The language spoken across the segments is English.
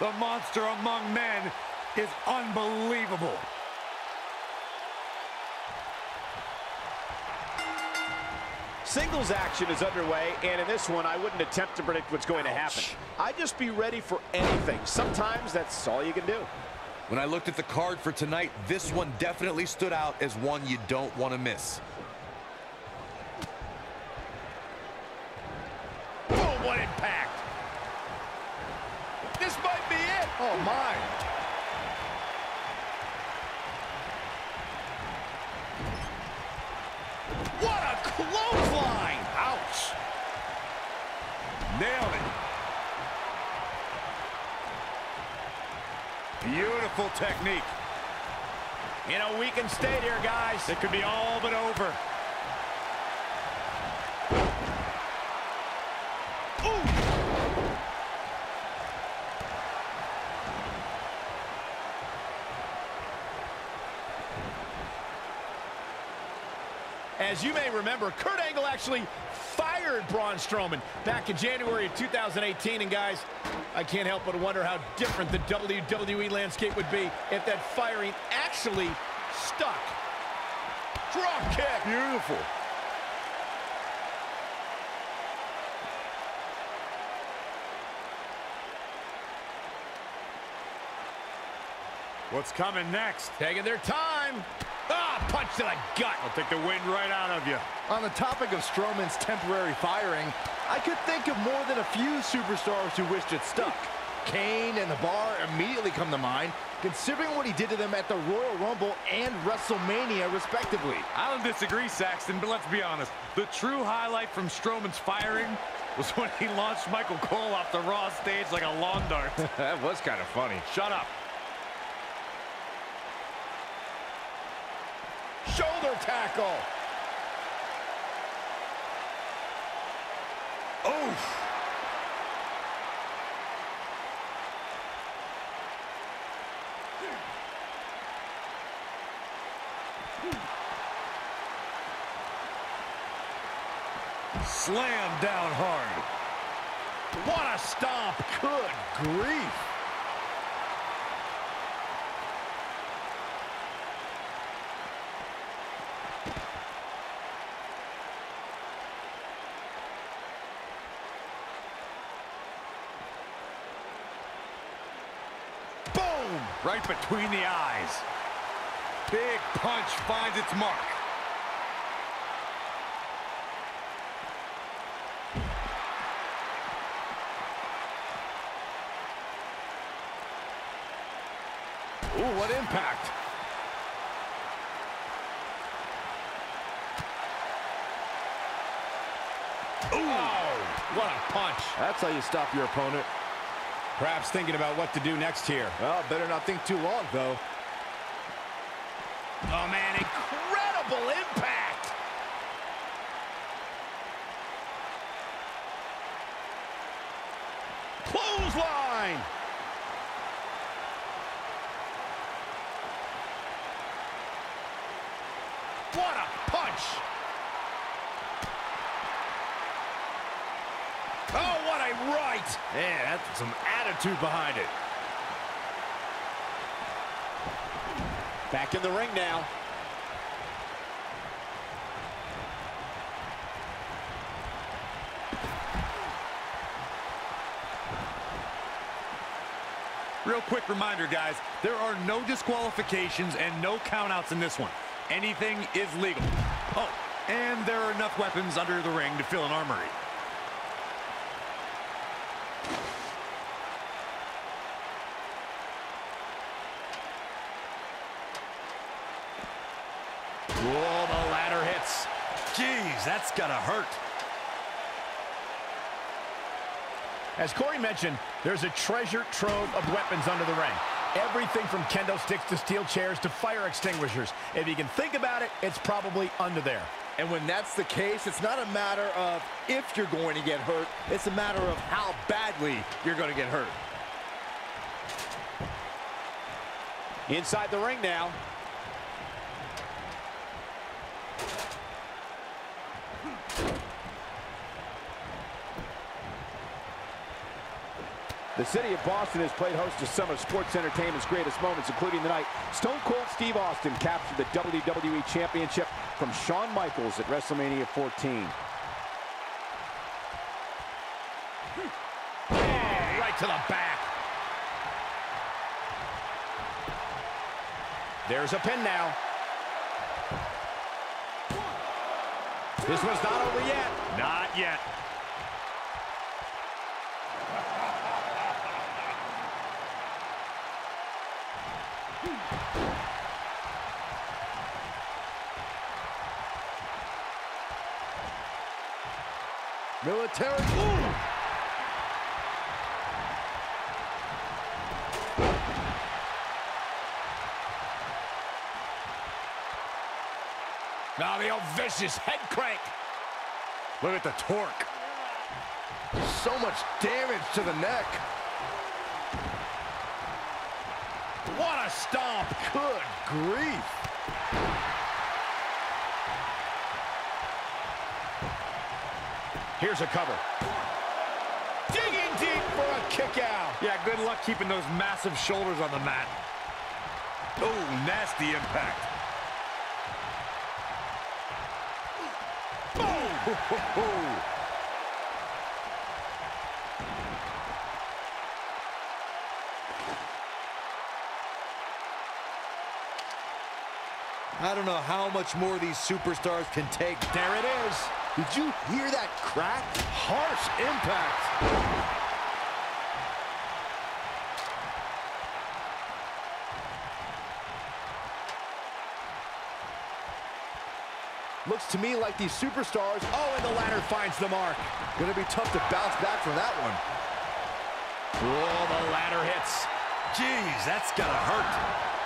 The monster among men is unbelievable. Singles action is underway, and in this one, I wouldn't attempt to predict what's going to happen. I'd just be ready for anything. Sometimes that's all you can do. When I looked at the card for tonight, this one definitely stood out as one you don't want to miss. Boom, what impact. This might be my. What a clothesline. Ouch. Nailed it. Beautiful technique. In a weakened state here, guys. It could be all but over. As you may remember, Kurt Angle actually fired Braun Strowman back in January of 2018. And guys, I can't help but wonder how different the WWE landscape would be if that firing actually stuck. Drop kick. Beautiful. What's coming next? Taking their time. Punch to the gut. I'll take the wind right out of you. On the topic of Strowman's temporary firing, I could think of more than a few superstars who wished it stuck. Kane and The Bar immediately come to mind, considering what he did to them at the Royal Rumble and WrestleMania, respectively. I don't disagree, Saxton, but let's be honest. The true highlight from Strowman's firing was when he launched Michael Cole off the Raw stage like a lawn dart. that was kind of funny. Shut up. Shoulder tackle. Oof. Slam down hard. What a stomp. Good grief. Boom! Right between the eyes. Big punch finds its mark. Ooh, what impact. Oh, what a punch. That's how you stop your opponent. Perhaps thinking about what to do next here. Well, better not think too long, though. Oh, man, incredible impact. Clothesline. What a punch. Oh, what a right. Yeah, that's some attitude behind it. Back in the ring now. Real quick reminder, guys, there are no disqualifications and no countouts in this one. Anything is legal. Oh, and there are enough weapons under the ring to fill an armory. Whoa, the ladder hits. Jeez, that's gotta hurt. As Corey mentioned, there's a treasure trove of weapons under the ring. Everything from kendo sticks to steel chairs to fire extinguishers. If you can think about it, it's probably under there. And when that's the case, it's not a matter of if you're going to get hurt. It's a matter of how badly you're going to get hurt. Inside the ring now. The city of Boston has played host to some of sports entertainment's greatest moments, including the night Stone Cold Steve Austin captured the WWE Championship from Shawn Michaels at WrestleMania 14. Oh, right to the back. There's a pin now. This one's not over yet. Not yet. Military. Ooh. Now the old vicious head crank. Look at the torque. So much damage to the neck. What a stomp. Good grief. Here's a cover. Digging deep for a kick out. Yeah, good luck keeping those massive shoulders on the mat. Oh, nasty impact. Boom! I don't know how much more these superstars can take. There it is. Did you hear that crack? Harsh impact. Looks to me like these superstars, Oh, and the ladder finds the mark. gonna be tough to bounce back from that one. Oh, the ladder hits. Jeez, that's gotta hurt.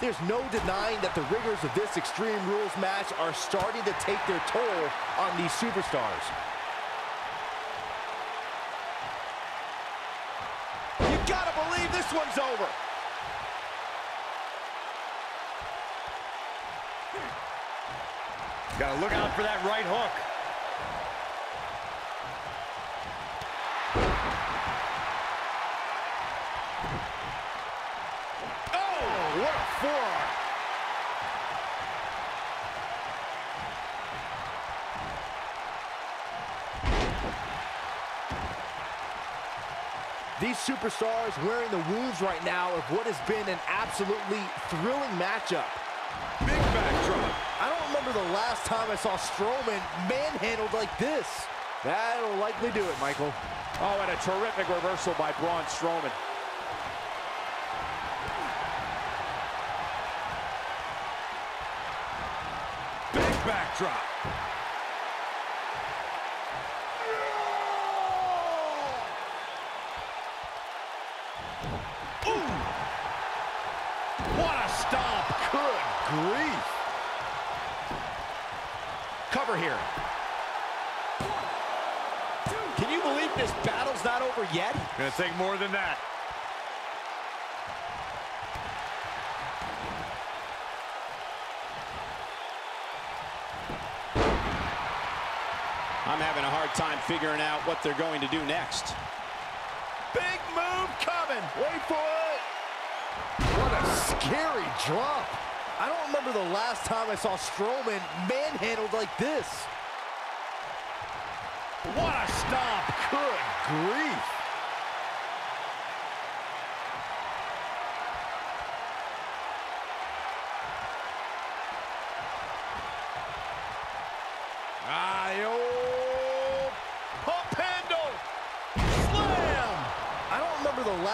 There's no denying that the rigors of this Extreme Rules match are starting to take their toll on these superstars. You gotta believe this one's over. Gotta look out for that right hook. Forearm. These superstars wearing the wounds right now of what has been an absolutely thrilling matchup. Big backdrop. I don't remember the last time I saw Strowman manhandled like this. That'll likely do it, Michael. Oh, and a terrific reversal by Braun Strowman. Backdrop. What a stomp. Good grief. Cover here. Can you believe this battle's not over yet? Gonna take more than that. I'm having a hard time figuring out what they're going to do next. Big move coming. Wait for it. What a scary drop. I don't remember the last time I saw Strowman manhandled like this. What a stomp. Good grief.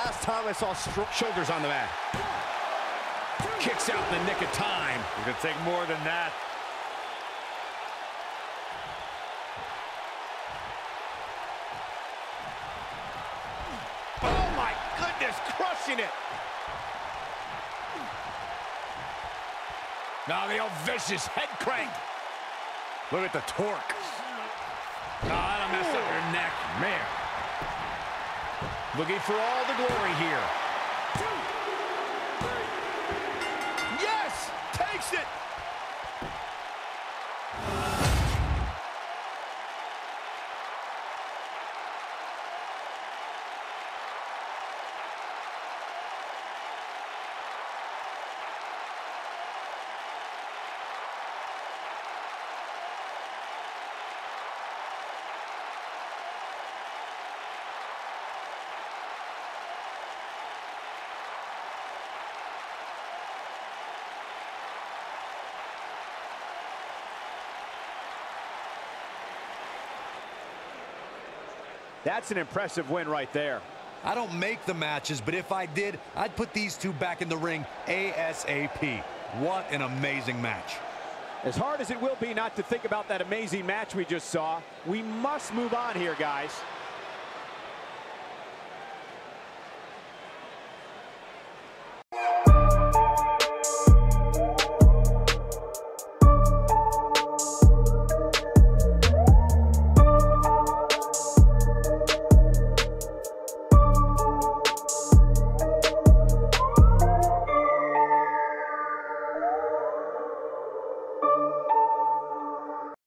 Last time I saw Shoulders on the mat. Kicks out in the nick of time. It's gonna take more than that. Oh my goodness, crushing it. Now the old vicious head crank. Look at the torque. Oh, that'll mess up your neck. Man. Looking for all the glory here. Yes! Takes it! That's an impressive win right there. I don't make the matches, but if I did, I'd put these two back in the ring ASAP. What an amazing match. As hard as it will be not to think about that amazing match we just saw, we must move on here, guys.